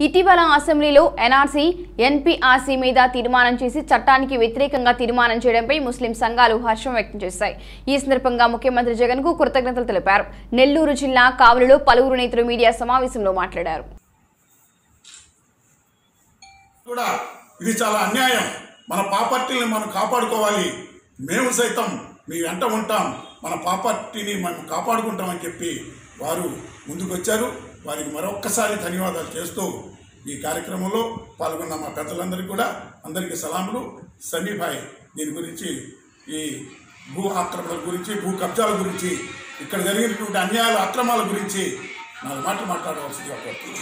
ఇటీవల అసెంబ్లీలో ఎన్ఆర్సీ ఎన్పీఆర్సీ మీద తీర్మానం చేసి చట్టానికి వ్యతిరేకంగా తీర్మానం చేయడంపై ముస్లిం సంఘాలు హర్షం వ్యక్తం చేశాయి. ఈ సందర్భంగా ముఖ్యమంత్రి జగన్కు కృతజ్ఞతలు తెలిపారు. నెల్లూరు జిల్లా కావలిలో పలువురు నేతలు మీడియా సమావేశంలో మాట్లాడారు. ఇది చాలా అన్యాయం. మన పాపర్టీని మనం కాపాడుకోవాలి. మేము సైతం మీ వెంట ఉంటాం. మన పాపర్టీని మనం కాపాడుకుంటామని చెప్పి వారు ముందుకొచ్చారు. వారికి మరొక్కసారి ధన్యవాదాలు చేస్తూ ఈ కార్యక్రమంలో పాల్గొన్న మా పెద్దలందరికీ కూడా అందరికీ సలాములు. సమీభాయ్ దీని గురించి ఈ భూ ఆక్రమణల గురించి భూ కబ్జాల గురించి ఇక్కడ జరిగినటువంటి అన్యాయాల అక్రమాల గురించి నాలుగు మాటలు మాట్లాడవలసిందిగా కోరుతున్నాను.